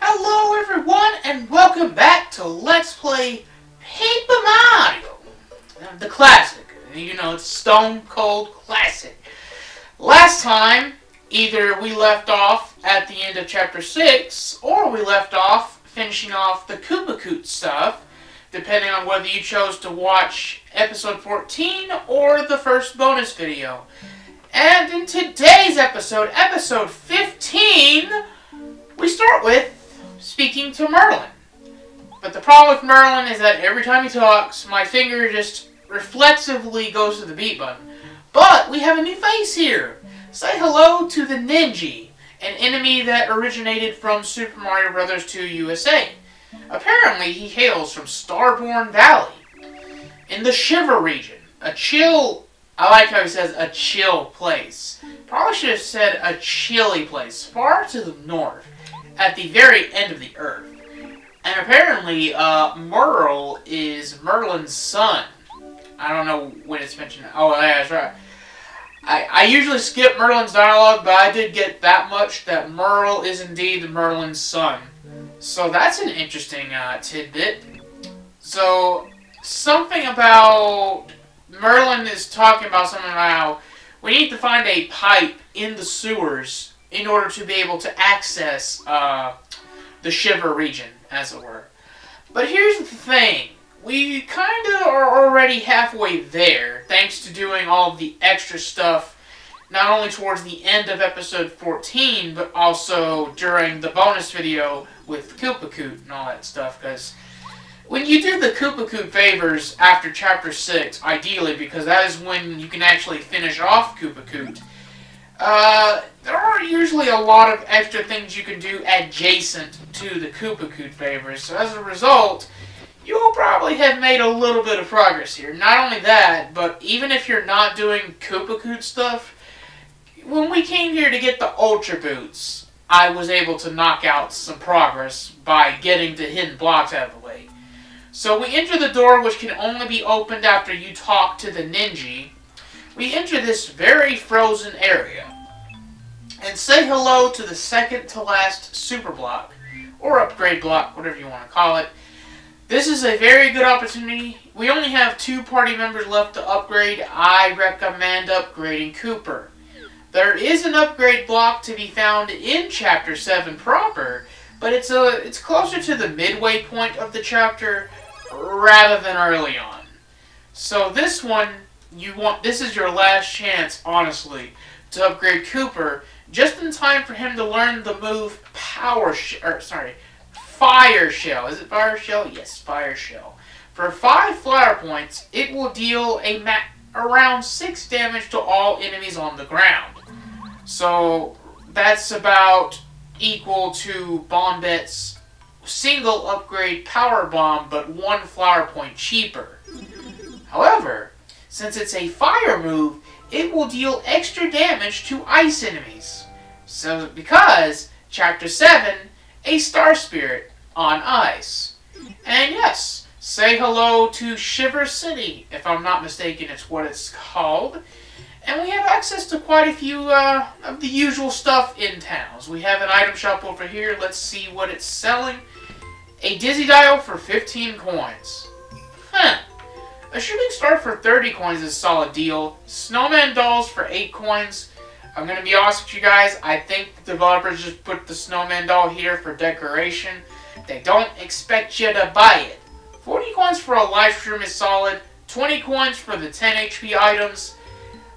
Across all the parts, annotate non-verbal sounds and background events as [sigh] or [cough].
Hello everyone and welcome back to Let's Play Paper Mario! Uh, the classic. You know, it's Stone Cold Classic. Last time, either we left off at the end of Chapter 6, or we left off finishing off the Koopa stuff, depending on whether you chose to watch Episode 14 or the first bonus video. And in today's episode, Episode 15, we start with speaking to Merlon. But the problem with Merlon is that every time he talks, my finger just reflexively goes to the beat button. But we have a new face here. Say hello to the Ninji, an enemy that originated from Super Mario Bros. 2 USA. Apparently, he hails from Starborn Valley in the Shiver region, a chill. I like how he says a chill place. Probably should have said a chilly place, far to the north, at the very end of the earth. And apparently, uh, Merle is Merlon's son. I don't know when it's mentioned. Oh, yeah, that's right. I, I usually skip Merlon's dialogue, but I did get that much that Merle is indeed Merlon's son. So that's an interesting uh, tidbit. So, something about Merlon is talking about something about we need to find a pipe in the sewers in order to be able to access uh, the Shiver region, as it were. But here's the thing. We kind of are already halfway there, thanks to doing all the extra stuff, not only towards the end of episode 14, but also during the bonus video with Koopa Koot and all that stuff, because when you do the Koopa Koot favors after Chapter 6, ideally, because that is when you can actually finish off Koopa Koot, uh, there are usually a lot of extra things you can do adjacent to the Koopa Koot favors, so as a result, you'll probably have made a little bit of progress here. Not only that, but even if you're not doing Koopa Koot stuff, when we came here to get the Ultra Boots, I was able to knock out some progress by getting the hidden blocks out of the way. So we enter the door which can only be opened after you talk to the Ninji. We enter this very frozen area and say hello to the second to last super block, or upgrade block, whatever you want to call it. This is a very good opportunity. We only have two party members left to upgrade. I recommend upgrading Kooper. There is an upgrade block to be found in Chapter 7 proper, but it's a it's closer to the midway point of the chapter rather than early on. So this one, you want this is your last chance, honestly, to upgrade Kooper just in time for him to learn the move Power Shell. Sorry, Fire Shell. Is it Fire Shell? Yes, Fire Shell. For five flower points, it will deal a around six damage to all enemies on the ground. So that's about equal to Bombette's single upgrade power bomb, but one flower point cheaper. However, since it's a fire move, it will deal extra damage to ice enemies. So, because Chapter 7, a Star Spirit on ice. And yes, say hello to Shiver City, if I'm not mistaken, it's what it's called. And we have access to quite a few uh, of the usual stuff in towns. We have an item shop over here. Let's see what it's selling. A Dizzy Dial for 15 coins. Huh. A shooting star for 30 coins is a solid deal. Snowman dolls for 8 coins. I'm going to be honest with you guys. I think the developers just put the snowman doll here for decoration. They don't expect you to buy it. 40 coins for a Life Shroom is solid. 20 coins for the 10 HP items.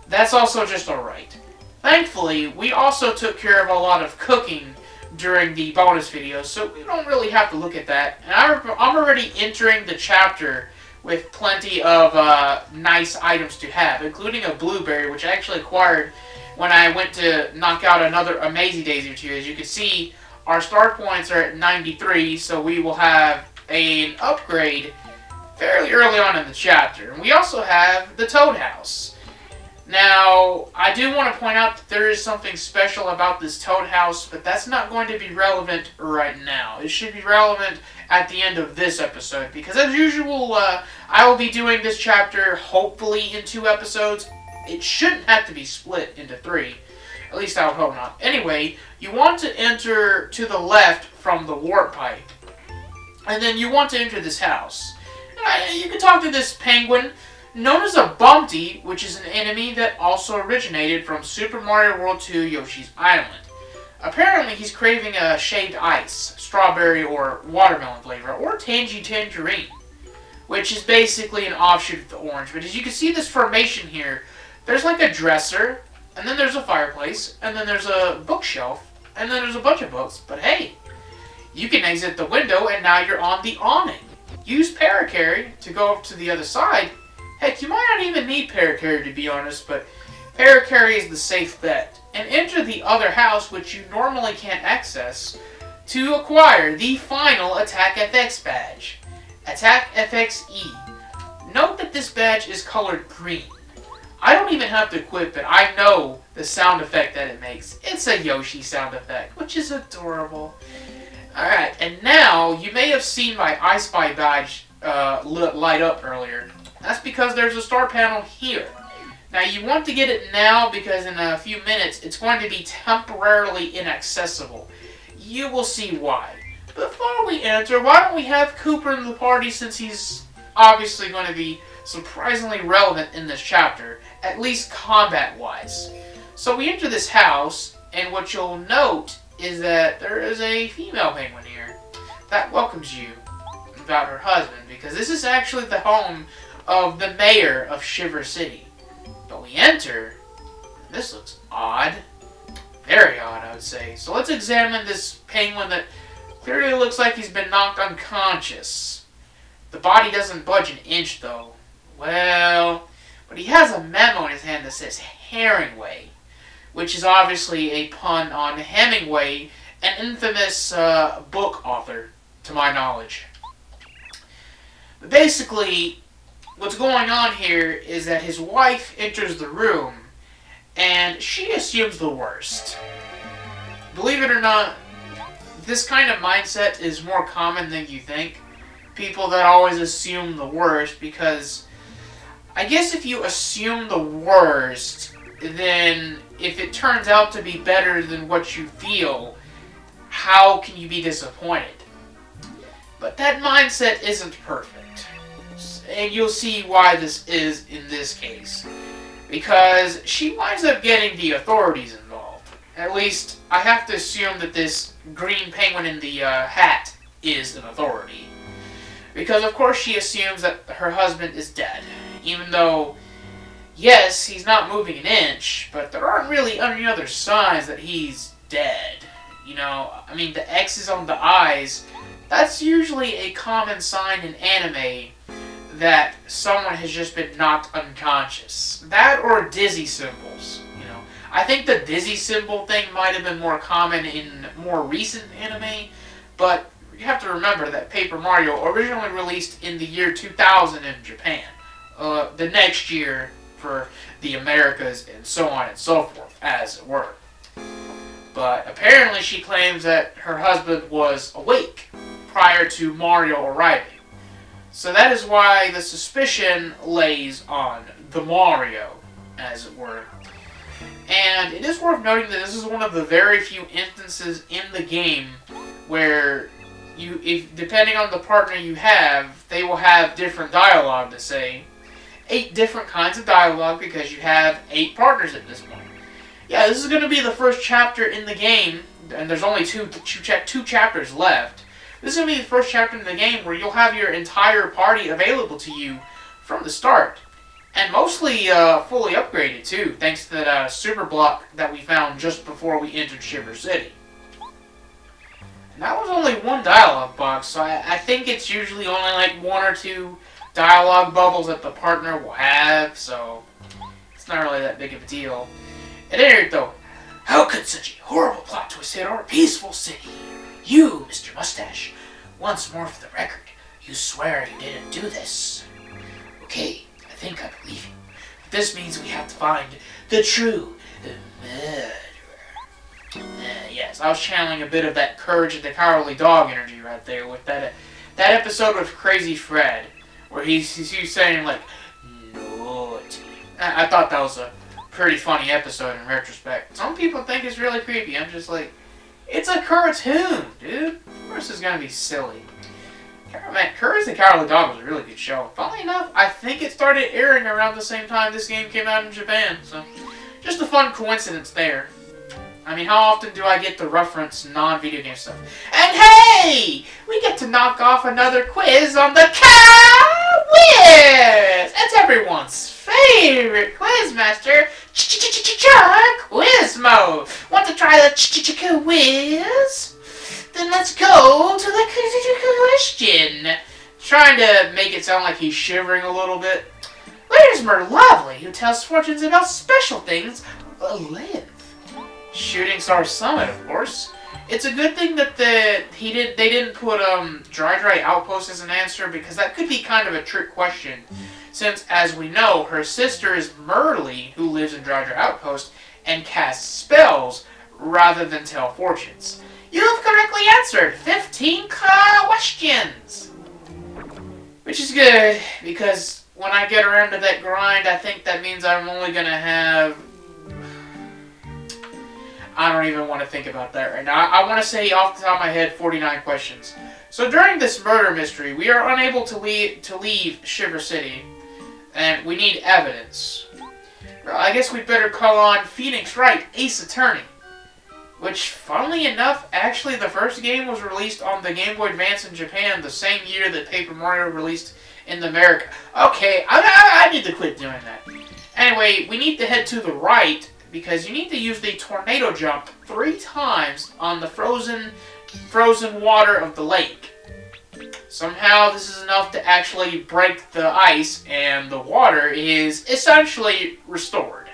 That's also just alright. Thankfully, we also took care of a lot of cooking during the bonus video, so we don't really have to look at that. And I'm already entering the chapter with plenty of uh, nice items to have, including a blueberry, which I actually acquired when I went to knock out another Amazing Daisy or two. As you can see, our star points are at 93, so we will have an upgrade fairly early on in the chapter. And we also have the Toad House. Now, I do want to point out that there is something special about this Toad House, but that's not going to be relevant right now. It should be relevant at the end of this episode, because as usual, uh, I will be doing this chapter hopefully in two episodes, it shouldn't have to be split into three. At least I would hope not. Anyway, you want to enter to the left from the warp pipe. And then you want to enter this house. Uh, you can talk to this penguin, known as a Bumpty, which is an enemy that also originated from Super Mario World 2 Yoshi's Island. Apparently, he's craving a shaved ice, strawberry or watermelon flavor, or tangy tangerine, which is basically an offshoot of the orange. But as you can see this formation here, there's like a dresser, and then there's a fireplace, and then there's a bookshelf, and then there's a bunch of books. But hey, you can exit the window, and now you're on the awning. Use Parakarry to go up to the other side. Heck, you might not even need Parakarry to be honest, but Parakarry is the safe bet and enter the other house which you normally can't access to acquire the final Attack FX badge. Attack FXE. Note that this badge is colored green. I don't even have to equip it. I know the sound effect that it makes. It's a Yoshi sound effect, which is adorable. Alright, and now you may have seen my I Spy badge uh, light up earlier. That's because there's a star panel here. Now you want to get it now because in a few minutes it's going to be temporarily inaccessible. You will see why. Before we enter, why don't we have Kooper in the party since he's obviously going to be surprisingly relevant in this chapter, at least combat-wise. So we enter this house, and what you'll note is that there is a female penguin here that welcomes you about her husband, because this is actually the home of the mayor of Shiver City. But we enter, this looks odd. Very odd, I would say. So let's examine this penguin that clearly looks like he's been knocked unconscious. The body doesn't budge an inch, though. Well, but he has a memo in his hand that says Herringway, which is obviously a pun on Hemingway, an infamous uh, book author, to my knowledge. But basically, what's going on here is that his wife enters the room and she assumes the worst. Believe it or not, this kind of mindset is more common than you think. People that always assume the worst because I guess if you assume the worst, then if it turns out to be better than what you feel, how can you be disappointed? But that mindset isn't perfect and you'll see why this is in this case. Because she winds up getting the authorities involved. At least, I have to assume that this green penguin in the uh, hat is an authority. Because, of course, she assumes that her husband is dead. Even though, yes, he's not moving an inch, but there aren't really any other signs that he's dead. You know, I mean, the X's on the eyes, that's usually a common sign in anime that someone has just been knocked unconscious. That or dizzy symbols, you know. I think the dizzy symbol thing might have been more common in more recent anime, but you have to remember that Paper Mario originally released in the year 2000 in Japan. Uh, the next year for the Americas and so on and so forth, as it were. But apparently she claims that her husband was awake prior to Mario arriving. So that is why the suspicion lays on the Mario, as it were. And it is worth noting that this is one of the very few instances in the game where you, if depending on the partner you have, they will have different dialogue to say. Eight different kinds of dialogue because you have eight partners at this point. Yeah, this is going to be the first chapter in the game, and there's only two, two, two chapters left. This is going to be the first chapter in the game where you'll have your entire party available to you from the start. And mostly uh, fully upgraded too, thanks to that uh, super block that we found just before we entered Shiver City. And that was only one dialogue box, so I, I think it's usually only like one or two dialogue bubbles that the partner will have, so it's not really that big of a deal. At any rate though, how could such a horrible plot twist hit our peaceful city? You, Mr. Mustache, once more for the record, you swear you didn't do this. Okay, I think I believe you. But this means we have to find the true murderer. Uh, yes, I was channeling a bit of that courage of the cowardly dog energy right there with that that episode with Crazy Fred, where he's, he's, saying like, naughty, I, I thought that was a pretty funny episode in retrospect. Some people think it's really creepy. I'm just like, it's a cartoon, dude. Of course it's gonna be silly. Man, Courage the Cowardly Dog was a really good show. Funnily enough, I think it started airing around the same time this game came out in Japan, so just a fun coincidence there. I mean, how often do I get to reference non-video game stuff? And hey! We get to knock off another quiz on the Cow Whiz! It's everyone's favorite quizmaster, ch-ch-ch-ch-ch-cha Quizmo. Want to try the Ch Ch quiz? Then let's go to the question. Trying to make it sound like he's shivering a little bit. Where's Merluvlee, who tells fortunes about special things, live? Shooting Star Summit, of course. It's a good thing that the he did they didn't put um Dry Dry Outpost as an answer because that could be kind of a trick question. Since, as we know, her sister is Merlee, who lives in Dry Dry Outpost and casts spells rather than tell fortunes. You've correctly answered 15 questions! Which is good, because when I get around to that grind, I think that means I'm only gonna have I don't even want to think about that right now. I, want to say off the top of my head 49 questions. So during this murder mystery, we are unable to leave, to leave Shiver City, and we need evidence. I guess we'd better call on Phoenix Wright, Ace Attorney. Which, funnily enough, actually the first game was released on the Game Boy Advance in Japan the same year that Paper Mario released in America. Okay, I, I, I need to quit doing that. Anyway, we need to head to the right because you need to use the tornado jump three times on the frozen frozen water of the lake. Somehow this is enough to actually break the ice and the water is essentially restored.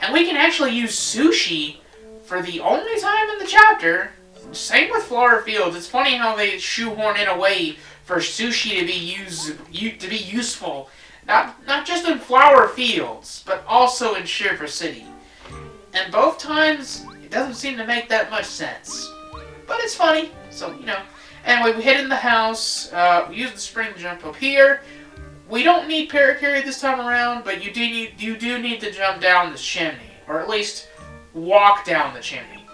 And we can actually use Sushie for the only time in the chapter. Same with Flower Fields. It's funny how they shoehorn in a way for Sushie to be use, to be useful not, not just in flower fields, but also in Shiver City. And both times, it doesn't seem to make that much sense. But it's funny, so, you know. Anyway, we head in the house, uh, we use the spring jump up here. We don't need Parakarry this time around, but you do need, you do need to jump down the chimney. Or at least, walk down the chimney.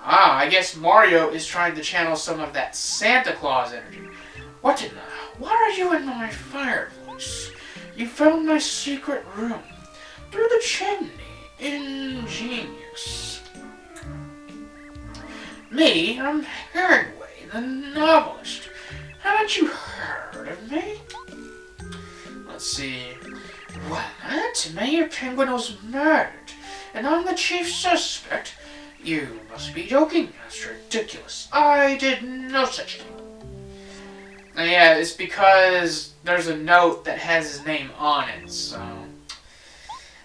Ah, I guess Mario is trying to channel some of that Santa Claus energy. What in the... Why are you in my fireplace? You found my secret room through the chimney. Ingenious. Me, I'm Herringway, the novelist. Haven't you heard of me? Let's see. What? Mayor Penguin was murdered, and I'm the chief suspect. You must be joking. That's ridiculous. I did no such thing. Yeah, it's because there's a note that has his name on it, so...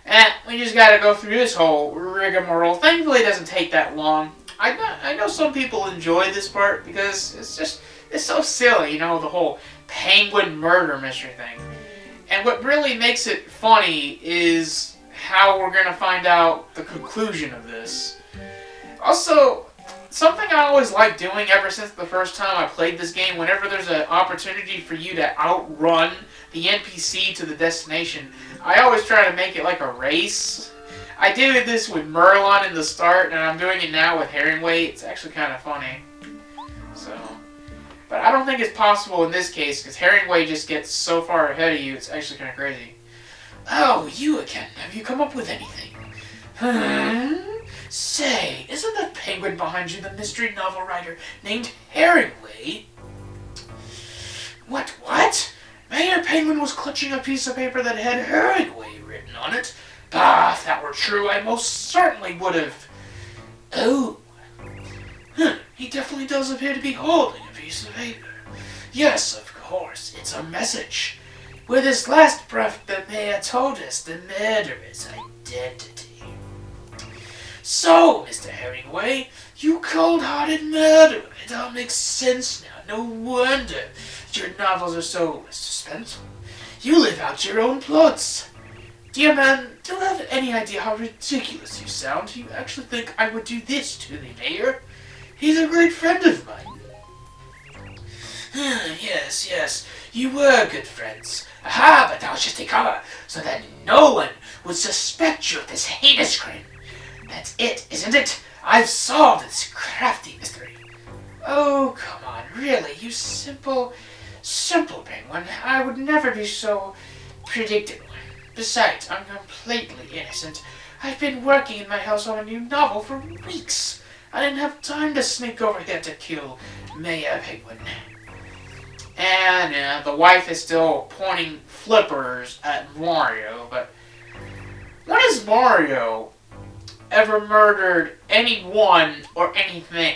And eh, we just gotta go through this whole rigmarole. Thankfully it doesn't take that long. I know, I know some people enjoy this part because it's just, it's so silly, you know, the whole penguin murder mystery thing. And what really makes it funny is how we're gonna find out the conclusion of this. Also, something I always like doing ever since the first time I played this game, whenever there's an opportunity for you to outrun the NPC to the destination, I always try to make it like a race. I did this with Merlon in the start, and I'm doing it now with Herringway. It's actually kind of funny. So, But I don't think it's possible in this case, because Herringway just gets so far ahead of you, it's actually kind of crazy. Oh, you again. Have you come up with anything? Hmm? Say, isn't that penguin behind you the mystery novel writer named Herringway? What, what? Mayor Penguin was clutching a piece of paper that had Herringway written on it. Ah, if that were true, I most certainly would have... Oh. Huh, he definitely does appear to be holding a piece of paper. Yes, of course, it's a message. With his last breath, the mayor told us the murderer's identity. So, Mr. Herringway, you cold-hearted murderer. It all makes sense now. No wonder your novels are so suspenseful. You live out your own plots. Dear man, do you have any idea how ridiculous you sound? You actually think I would do this to the mayor? He's a great friend of mine. Ah, yes, yes, you were good friends. Aha, but that was just a cover, so that no one would suspect you of this heinous crime. That's it, isn't it? I've solved this crafty mystery. Oh, come on, really, you simple, simple penguin. I would never be so predictable. Besides, I'm completely innocent. I've been working in my house on a new novel for weeks. I didn't have time to sneak over here to kill Mayor Penguin. And uh, the wife is still pointing flippers at Mario, but when has Mario ever murdered anyone or anything?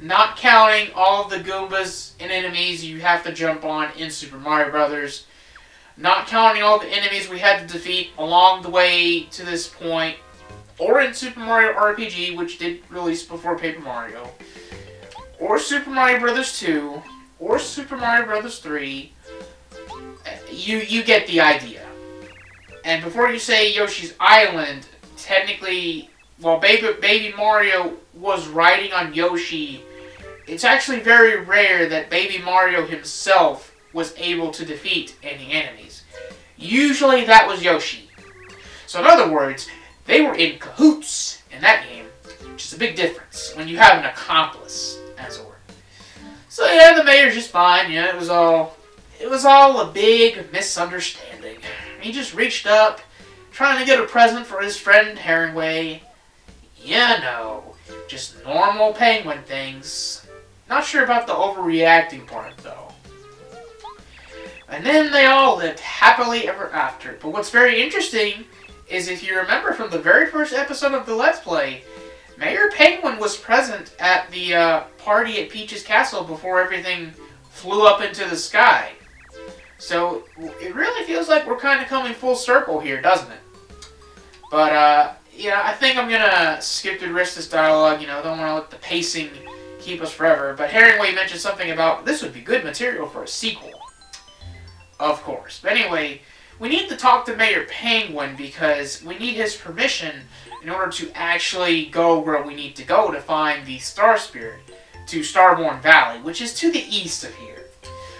Not counting all the Goombas and enemies you have to jump on in Super Mario Brothers. Not counting all the enemies we had to defeat along the way to this point. Or in Super Mario RPG, which did release before Paper Mario. Or Super Mario Brothers 2 or Super Mario Brothers 3, you you get the idea. And before you say Yoshi's Island, technically, while Baby, Baby Mario was riding on Yoshi, it's actually very rare that Baby Mario himself was able to defeat any enemies. Usually that was Yoshi. So in other words, they were in cahoots in that game, which is a big difference when you have an accomplice, as it were. So yeah, the mayor's just fine. Yeah, it was all it was all a big misunderstanding. He just reached up, trying to get a present for his friend Herringway. Yeah, no, just normal penguin things. Not sure about the overreacting part though. And then they all lived happily ever after. But what's very interesting is if you remember from the very first episode of the Let's Play, Mayor Penguin was present at the uh, party at Peach's Castle before everything flew up into the sky. So it really feels like we're kind of coming full circle here, doesn't it? But, uh, yeah, I think I'm to skip the rest of this dialogue. You know, don't want to let the pacing keep us forever. But Herringway mentioned something about this would be good material for a sequel. Of course. But anyway, we need to talk to Mayor Penguin because we need his permission in order to actually go where we need to go to find the Star Spirit to Starborn Valley, which is to the east of here.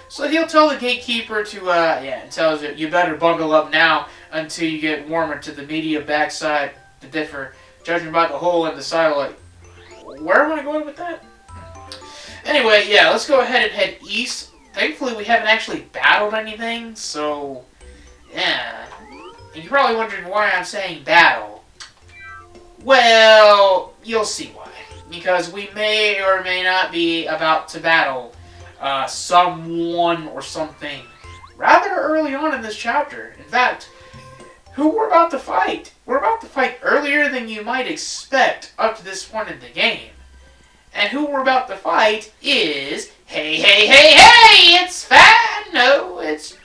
So he'll tell the gatekeeper to, uh, yeah, tells you, you better bundle up now until you get warmer to the media backside to differ, judging by the hole in the satellite. Where am I going with that? Anyway, yeah, let's go ahead and head east. Thankfully, we haven't actually battled anything, so, yeah. And you're probably wondering why I'm saying battle. Well, you'll see why. Because we may or may not be about to battle uh, someone or something rather early on in this chapter. In fact, who we're about to fight. We're about to fight earlier than you might expect up to this point in the game. And who we're about to fight is... Hey, hey, hey, hey! It's Fan! No, it's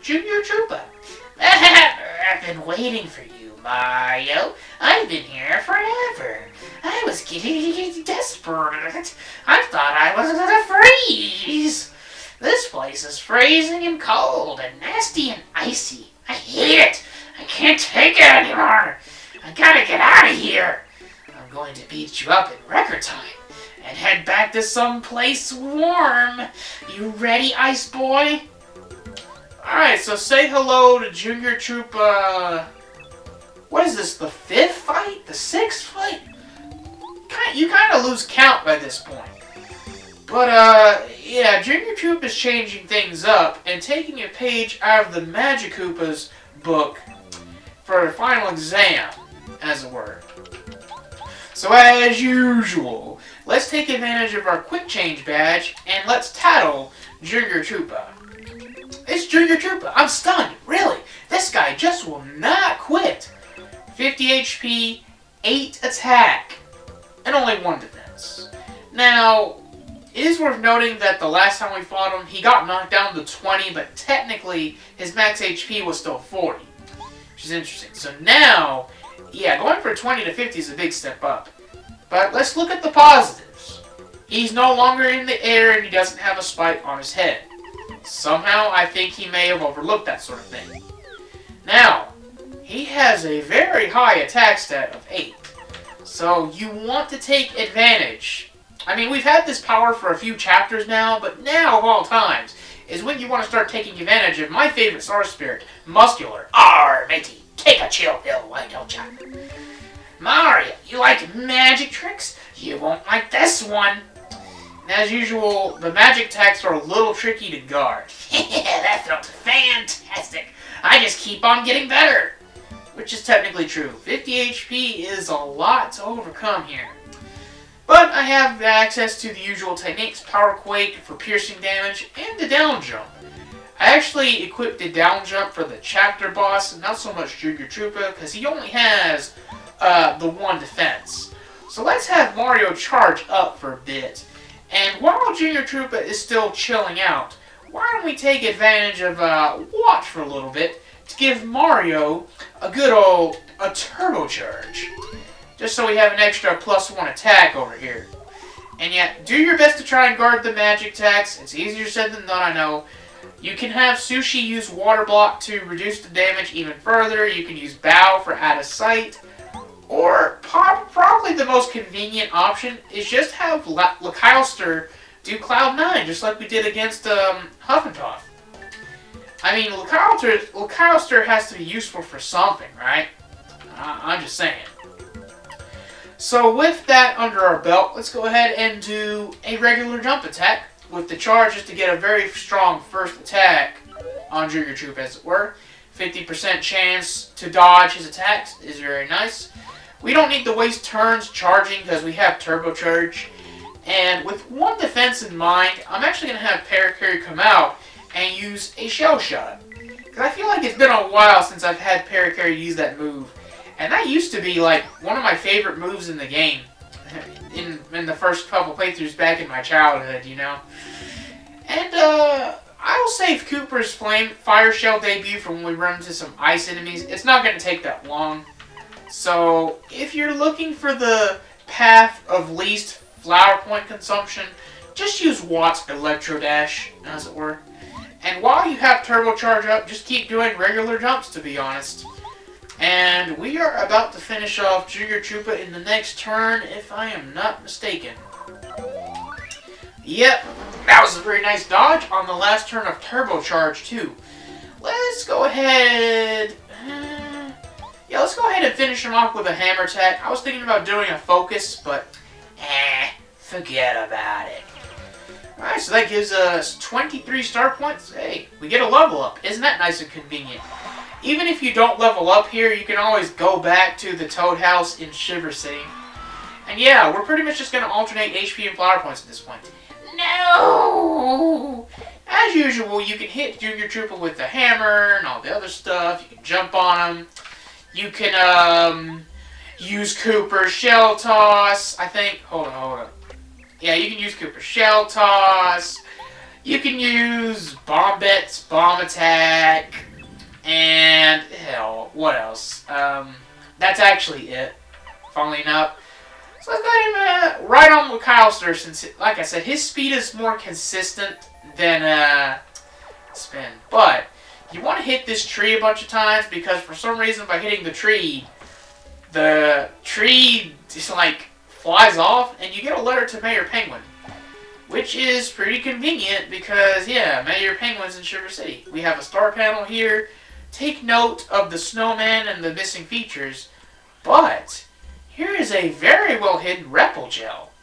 Junior Troopa. [laughs] I've been waiting for you. Mario. I've been here forever. I was getting desperate. I thought I was gonna freeze. This place is freezing and cold and nasty and icy. I hate it. I can't take it anymore. I gotta get out of here. I'm going to beat you up in record time and head back to some place warm. You ready, Ice Boy? Alright, so say hello to Junior Troop, uh, what is this, the fifth fight? The sixth fight? You kind of lose count by this point. But, uh, yeah, Junior Troop is changing things up and taking a page out of the Magic Koopa's book for a final exam, as it were. So as usual, let's take advantage of our quick change badge and let's tattle Junior Troopa. It's Junior Troopa. I'm stunned. Really? This guy just will not quit. 50 HP, 8 attack, and only 1 defense. Now, it is worth noting that the last time we fought him, he got knocked down to 20, but technically his max HP was still 40, which is interesting. So now, yeah, going from 20 to 50 is a big step up. But let's look at the positives. He's no longer in the air and he doesn't have a spike on his head. Somehow, I think he may have overlooked that sort of thing. Now, he has a very high attack stat of 8. So you want to take advantage. I mean, we've had this power for a few chapters now, but now of all times, is when you want to start taking advantage of my favorite star spirit, Muskular. Arr, matey, take a chill pill, why don't ya? Mario, you like magic tricks? You won't like this one. As usual, the magic attacks are a little tricky to guard. [laughs] that throws fantastic. I just keep on getting better. Which is technically true. 50 HP is a lot to overcome here. I have access to the usual techniques, Power Quake for piercing damage, and the down jump. I actually equipped the down jump for the chapter boss, not so much Junior Troopa, because he only has uh, the one defense. So let's have Mario charge up for a bit. And while Junior Troopa is still chilling out, why don't we take advantage of uh, Watt for a little bit to give Mario a good old a turbocharge. Just so we have an extra plus one attack over here. And yet, do your best to try and guard the magic attacks. It's easier said than done, I know. You can have Sushie use Water Block to reduce the damage even further. You can use Bow for out of sight. Or probably the most convenient option is just have Lackluster do Cloud 9, just like we did against um, Huff and Puff. I mean, Lackluster has to be useful for something, right? I'm just saying. So with that under our belt, let's go ahead and do a regular jump attack with the charges to get a very strong first attack on Junior Troop, as it were. 50% chance to dodge his attacks is very nice. We don't need to waste turns charging because we have turbocharge. And with one defense in mind, I'm actually going to have Parakarry come out and use a Shell Shot. Because I feel like it's been a while since I've had Parakarry use that move. And that used to be like one of my favorite moves in the game. [laughs] In, in the first couple playthroughs back in my childhood, you know. And uh, I will save Kooper's Flame Fire Shell debut for when we run into some ice enemies. It's not going to take that long. So, if you're looking for the path of least flower point consumption, just use Watt's Electro Dash, as it were. And while you have turbocharge up, just keep doing regular jumps, to be honest. And we are about to finish off Junior Troopa in the next turn, if I am not mistaken. Yep, that was a very nice dodge on the last turn of turbocharge, too. Let's go ahead... Uh, yeah, let's go ahead and finish him off with a hammer attack. I was thinking about doing a focus, but... Eh, forget about it. Alright, so that gives us 23 star points. Hey, we get a level up. Isn't that nice and convenient? Even if you don't level up here, you can always go back to the Toad House in Shiver City. And yeah, we're pretty much just going to alternate HP and flower points at this point. No! As usual, you can hit Junior Troopa with the hammer and all the other stuff. You can jump on him. You can, um, use Kooper Shell Toss. I think, hold on, hold on. Yeah, you can use Kooper Shell Toss. You can use Bombette's Bomb Attack. And, hell, what else? Um, that's actually it, funnily enough. So let's go ahead and uh, right on with Kylester, since, like I said, his speed is more consistent than uh, Spin. But, you want to hit this tree a bunch of times, because for some reason, by hitting the tree, the tree just, like, flies off, and you get a letter to Mayor Penguin. Which is pretty convenient because, yeah, Mayor Penguin's in Shiver City. We have a star panel here. Take note of the snowman and the missing features. But, here is a very well hidden Repple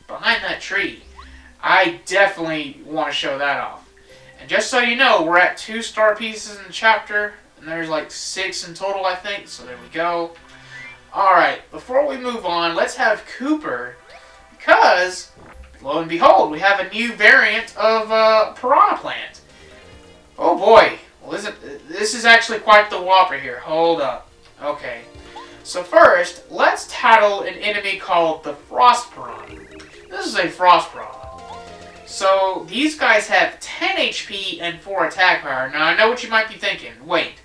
behind that tree. I definitely want to show that off. And just so you know, we're at two star pieces in the chapter, and there's like six in total, I think, so there we go. Alright, before we move on, let's have Kooper, because, lo and behold, we have a new variant of uh, Piranha Plant. Oh boy, well, this, is, this is actually quite the whopper here. Hold up. Okay. So first, let's tackle an enemy called the Frost Piranha. This is a Frost Piranha. So, these guys have 10 HP and 4 attack power. Now, I know what you might be thinking. Wait,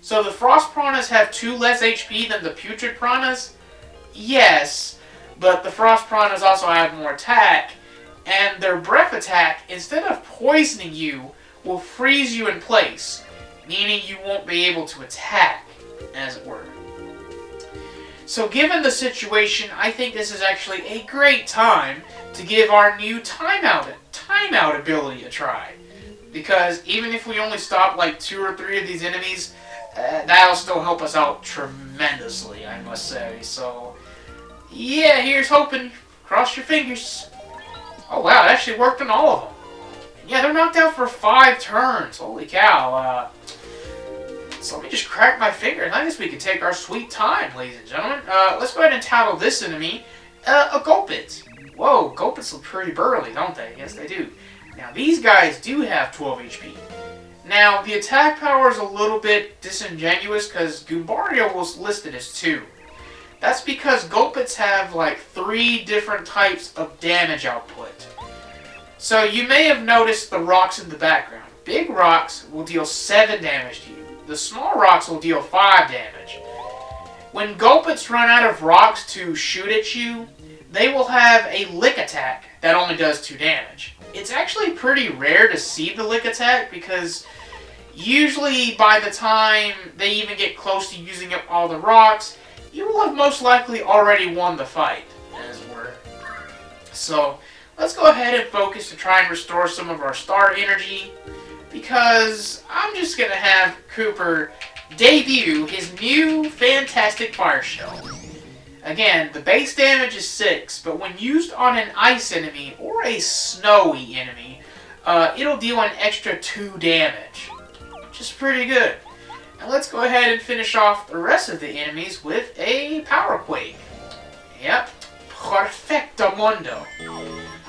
so the Frost Piranhas have 2 less HP than the Putrid Piranhas? Yes, but the Frost Piranhas also have more attack, and their Breath attack, instead of poisoning you, will freeze you in place, meaning you won't be able to attack, as it were. So given the situation, I think this is actually a great time to give our new timeout timeout ability a try. because even if we only stop like two or three of these enemies, uh, that'll still help us out tremendously, I must say. So, yeah, here's hoping. Cross your fingers. Oh wow, it actually worked on all of them. Yeah, they're knocked out for five turns. Holy cow. Uh, so let me just crack my fingers. I guess we can take our sweet time, ladies and gentlemen. Uh, let's go ahead and title this enemy uh, a Gulpit. Whoa, Gulpits look pretty burly, don't they? Yes, they do. Now, these guys do have 12 HP. Now, the attack power is a little bit disingenuous because Goombario was listed as 2. That's because Gulpits have like three different types of damage output. So you may have noticed the rocks in the background. Big rocks will deal 7 damage to you. The small rocks will deal 5 damage. When Gulpits run out of rocks to shoot at you, they will have a lick attack that only does 2 damage. It's actually pretty rare to see the lick attack because usually by the time they even get close to using up all the rocks, you will have most likely already won the fight, as it were. So, let's go ahead and focus to try and restore some of our star energy because I'm just going to have Kooper debut his new fantastic fire shell. Again, the base damage is 6, but when used on an ice enemy or a snowy enemy, uh, it'll deal an extra 2 damage, which is pretty good. And let's go ahead and finish off the rest of the enemies with a Power Quake. Yep, Perfecto Mundo.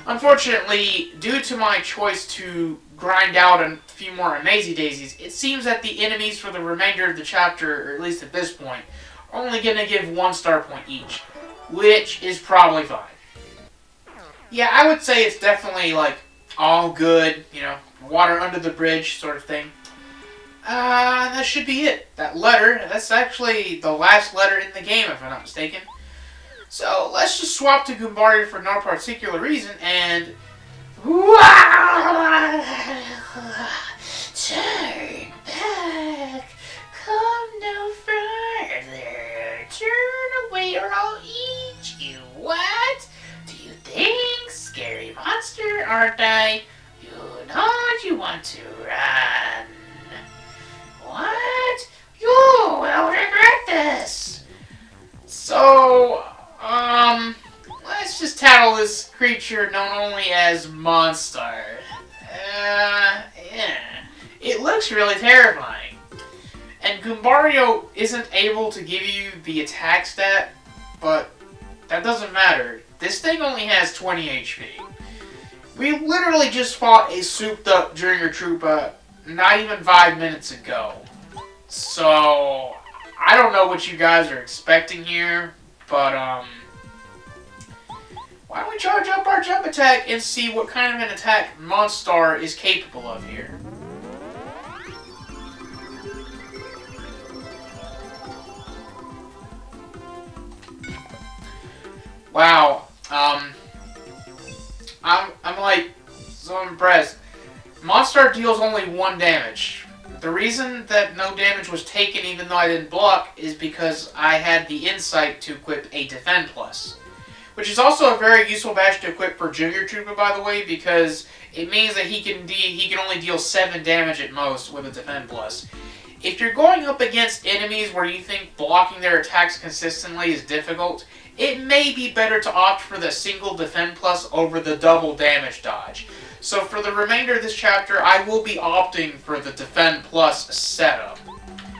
Unfortunately, due to my choice to grind out a few more Amazy Dayzees, it seems that the enemies for the remainder of the chapter, or at least at this point, are only going to give one star point each, which is probably fine. Yeah, I would say it's definitely, like, all good, you know, water under the bridge sort of thing. Uh, that should be it. That letter, that's actually the last letter in the game, if I'm not mistaken. So, let's just swap to Goombario for no particular reason, and... [laughs] Turn back. Come no further. Turn away or I'll eat you. What? Do you think? Scary monster, aren't I? You know you want to run. What? You will regret this. So, let's this creature known only as Monstar. Uh, yeah. It looks really terrifying. And Goombario isn't able to give you the attack stat, but that doesn't matter. This thing only has 20 HP. We literally just fought a souped up Junior Troopa not even five minutes ago. So, I don't know what you guys are expecting here, but, um... Why don't we charge up our jump attack and see what kind of an attack Monstar is capable of here. Wow. Um, I'm, I'm like so impressed. Monstar deals only one damage. The reason that no damage was taken even though I didn't block is because I had the insight to equip a Defend Plus. Which is also a very useful badge to equip for Junior Troopa, by the way, because it means that he can he can only deal 7 damage at most with a Defend Plus. If you're going up against enemies where you think blocking their attacks consistently is difficult, it may be better to opt for the single Defend Plus over the double damage dodge. So for the remainder of this chapter, I will be opting for the Defend Plus setup.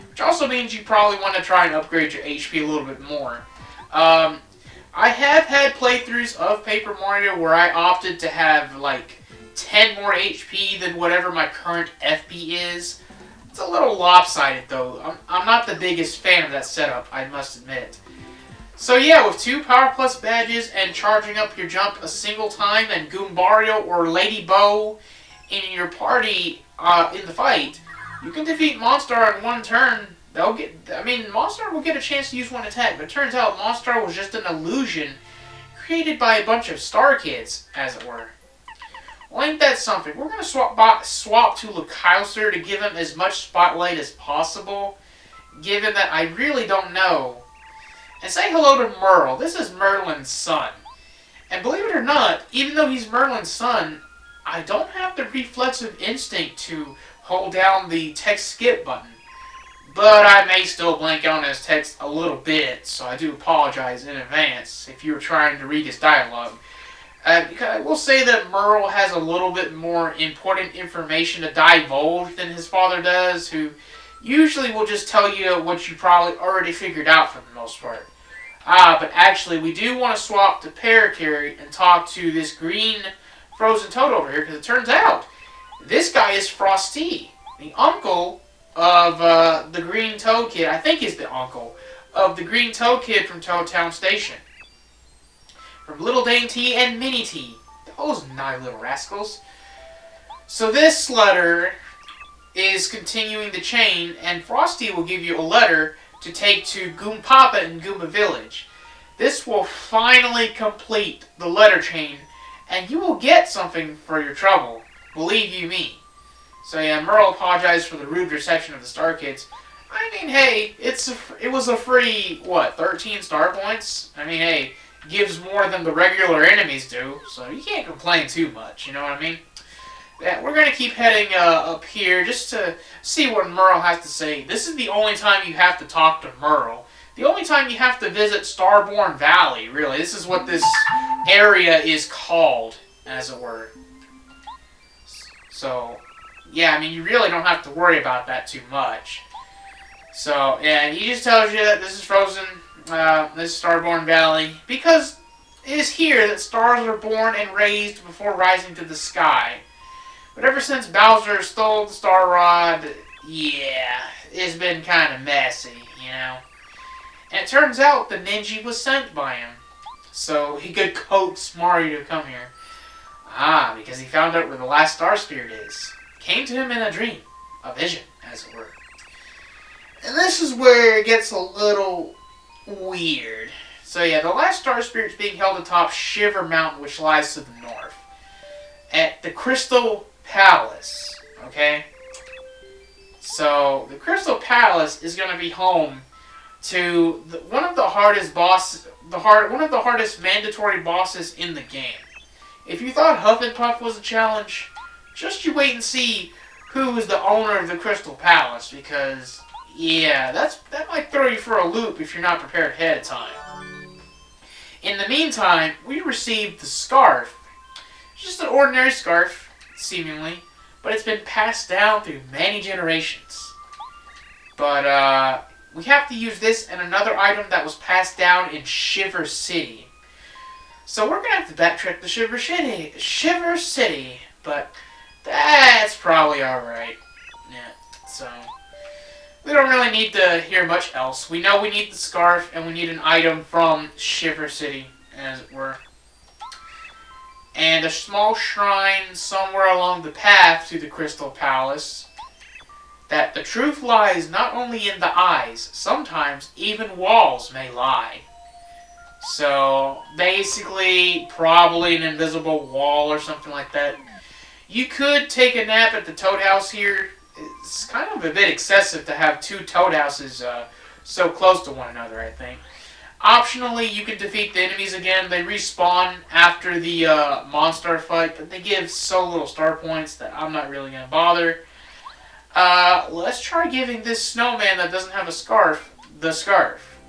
Which also means you probably want to try and upgrade your HP a little bit more. Um, I have had playthroughs of Paper Mario where I opted to have like 10 more HP than whatever my current FP is. It's a little lopsided though. I'm, I'm not the biggest fan of that setup, I must admit. So yeah, with two Power Plus badges and charging up your jump a single time and Goombario or Lady Bow in your party uh, in the fight, you can defeat Monstar in one turn. They'll get, I mean, Monstar will get a chance to use one attack, but it turns out Monstar was just an illusion created by a bunch of Star Kids, as it were. Well, ain't that something? We're going to swap swap to Lekaiser to give him as much spotlight as possible, given that I really don't know and say hello to Merle. This is Merlon's son. And believe it or not, even though he's Merlon's son, I don't have the reflexive instinct to hold down the text skip button. But I may still blank on his text a little bit, so I do apologize in advance if you were trying to read his dialogue. Uh, I will say that Merle has a little bit more important information to divulge than his father does, who usually will just tell you what you probably already figured out for the most part. Ah, but actually, we do want to swap to Parakarry and talk to this green frozen toad over here, because it turns out this guy is Frosty, the uncle of uh, the green toad kid. I think he's the uncle of the green toad kid from Toad Town Station. From Little Dane T. and Mini T. Those nine little rascals. So this letter is continuing the chain, and Frost T. will give you a letter to take to Goompapa in Goomba Village. This will finally complete the letter chain, and you will get something for your trouble. Believe you me. So yeah, Merle apologized for the rude reception of the Star Kids. I mean, hey, it's a, it was a free, what, 13 star points? I mean, hey, gives more than the regular enemies do, so you can't complain too much, you know what I mean? Yeah, we're going to keep heading uh, up here just to see what Merle has to say. This is the only time you have to talk to Merle. The only time you have to visit Starborn Valley, really. This is what this area is called, as it were. So, yeah, I mean, you really don't have to worry about that too much. So, yeah, he just tells you that this is Frozen, uh, this is Starborn Valley, because it is here that stars are born and raised before rising to the sky. But ever since Bowser stole the Star Rod, yeah, it's been kind of messy, you know. And it turns out the Ninji was sent by him. So [laughs] he could coax Mario to come here. Ah, because he found out where the last Star Spirit is. Came to him in a dream. A vision, as it were. And this is where it gets a little weird. So yeah, the last Star Spirit is being held atop Shiver Mountain, which lies to the north. At the Crystal Palace. Okay? So, the Crystal Palace is going to be home to the, one of the hardest boss, the hard, one of the hardest mandatory bosses in the game. If you thought Huff N. Puff was a challenge, just you wait and see who is the owner of the Crystal Palace, because yeah, that's that might throw you for a loop if you're not prepared ahead of time. In the meantime, we received the scarf. Just an ordinary scarf seemingly, but it's been passed down through many generations. But uh, we have to use this and another item that was passed down in Shiver City. So we're gonna have to backtrack to Shiver City, Shiver City, but that's probably alright. Yeah, so we don't really need to hear much else. We know we need the scarf and we need an item from Shiver City, as it were and a small shrine somewhere along the path to the Crystal Palace. That the truth lies not only in the eyes, sometimes even walls may lie. So, basically, probably an invisible wall or something like that. You could take a nap at the Toad House here. It's kind of a bit excessive to have two Toad Houses uh, so close to one another, I think. Optionally, you can defeat the enemies again. They respawn after the uh, Monstar fight, but they give so little star points that I'm not really going to bother. Uh, let's try giving this snowman that doesn't have a scarf the scarf.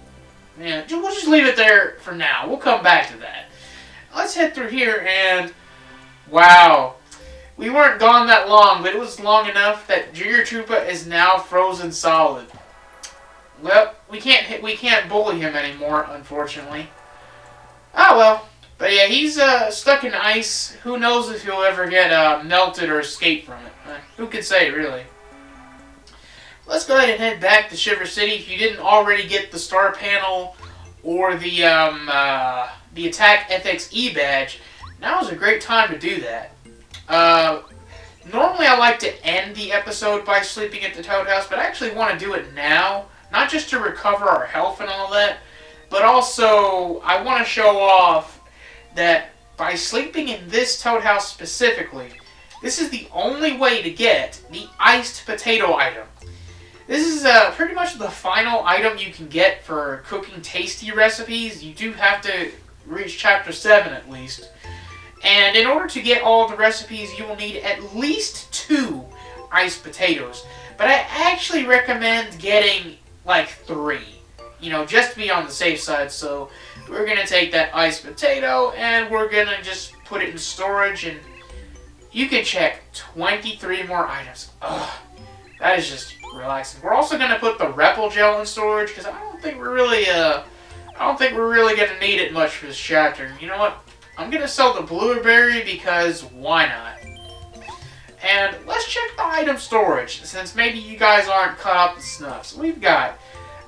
Yeah, we'll just leave it there for now. We'll come back to that. Let's head through here and... Wow. We weren't gone that long, but it was long enough that Junior Troopa is now frozen solid. Well, we can't we can't bully him anymore, unfortunately. Oh well. But yeah, he's uh, stuck in ice. Who knows if he'll ever get uh, melted or escape from it. Uh, who could say, really? Let's go ahead and head back to Shiver City. If you didn't already get the star panel or the um, uh, the Attack FXE badge, now is a great time to do that. Uh, normally I like to end the episode by sleeping at the Toad House, but I actually want to do it now not just to recover our health and all that, but also I want to show off that by sleeping in this Toad House specifically, this is the only way to get the iced potato item. This is uh, pretty much the final item you can get for cooking tasty recipes. You do have to reach chapter 7 at least. And in order to get all the recipes, you will need at least two iced potatoes. But I actually recommend getting like three, you know, just to be on the safe side. So we're going to take that iced potato and we're going to just put it in storage and you can check 23 more items. Ugh, that is just relaxing. We're also going to put the Repel-Gel in storage because I don't think we're really, uh, I don't think we're really going to need it much for this chapter. You know what? I'm to sell the Blueberry because why not? And let's check the item storage, since maybe you guys aren't caught up to snuffs. We've got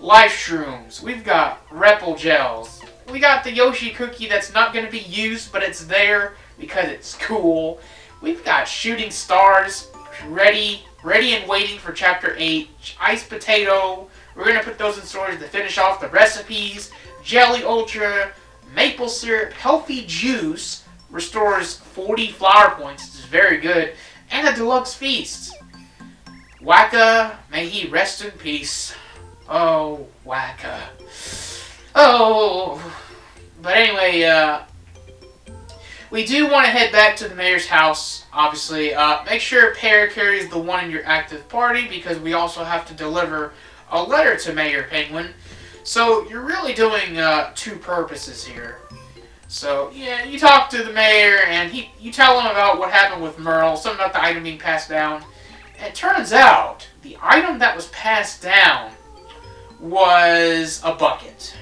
Life Shrooms, we've got Repel-Gels, we got the Yoshi cookie that's not to be used, but it's there because it's cool. We've got Shooting Stars, ready, ready and waiting for Chapter 8, Ice Potato, we're to put those in storage to finish off the recipes, Jelly Ultra, Maple Syrup, Healthy Juice, restores 40 flower points, which is very good, and a deluxe feast. Whacka, may he rest in peace. Oh, Whacka. Oh. But anyway, uh, we do want to head back to the mayor's house, obviously. Uh, make sure Parakarry the one in your active party because we also have to deliver a letter to Mayor Penguin. So you're really doing uh, two purposes here. So, yeah, you talk to the mayor, and he you tell him about what happened with Merle, something about the item being passed down. And it turns out, the item that was passed down was a bucket.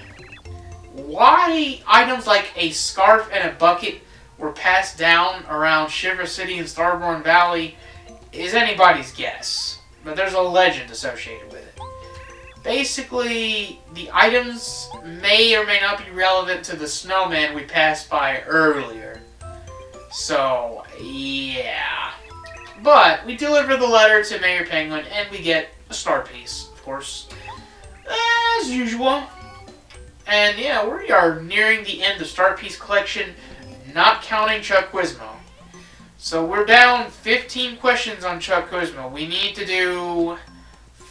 Why items like a scarf and a bucket were passed down around Shiver City and Starborn Valley is anybody's guess. But there's a legend associated with it. Basically, the items may or may not be relevant to the snowman we passed by earlier. So, yeah. But, we deliver the letter to Mayor Penguin, and we get a star piece, of course. As usual. And yeah, we are nearing the end of Star Piece Collection, not counting Chuck Quizmo. So we're down 15 questions on Chuck Quizmo. We need to do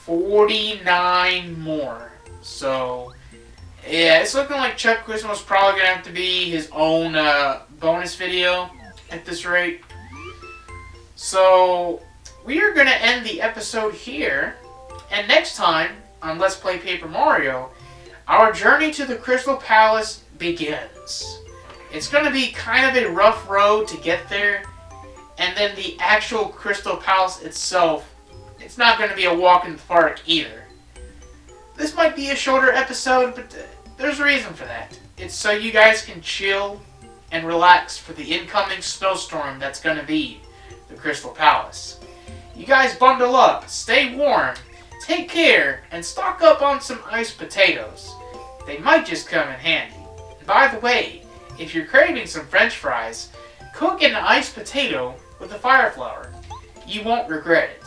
49 more. So, yeah, it's looking like Chuck Quizmo's probably going to have to be his own uh, bonus video at this rate. So, we are going to end the episode here. And next time on Let's Play Paper Mario, our journey to the Crystal Palace begins. It's going to be kind of a rough road to get there. And then the actual Crystal Palace itself it's not going to be a walk in the park either. This might be a shorter episode, but there's a reason for that. It's so you guys can chill and relax for the incoming snowstorm that's going to be the Crystal Palace. You guys bundle up, stay warm, take care, and stock up on some iced potatoes. They might just come in handy. And by the way, if you're craving some french fries, cook an iced potato with a fire flower. You won't regret it.